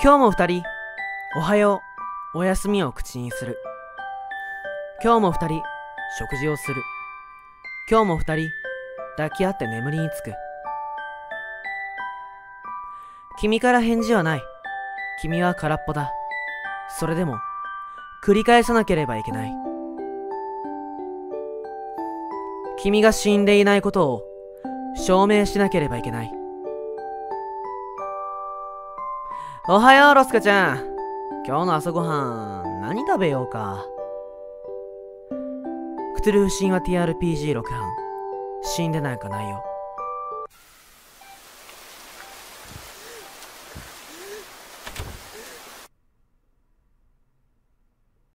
今日も二人、おはよう、おやすみを口にする。今日も二人、食事をする。今日も二人、抱き合って眠りにつく。君から返事はない。君は空っぽだ。それでも、繰り返さなければいけない。君が死んでいないことを証明しなければいけない。おはよう、ロスカちゃん。今日の朝ごはん、何食べようか？クトゥルフ神話 TRPG6 版、死んでないかないよ。